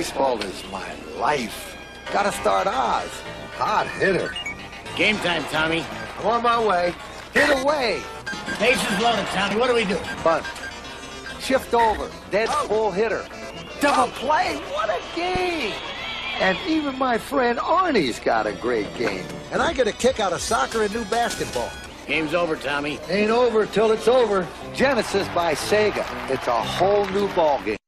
Baseball is my life. Gotta start Oz. Hot hitter. Game time, Tommy. I'm on my way. Hit away. Base is loaded, Tommy. What do we do? Bunt. Shift over. Dead full hitter. Double play. What a game. And even my friend Arnie's got a great game. And I get a kick out of soccer and new basketball. Game's over, Tommy. Ain't over till it's over. Genesis by Sega. It's a whole new ballgame.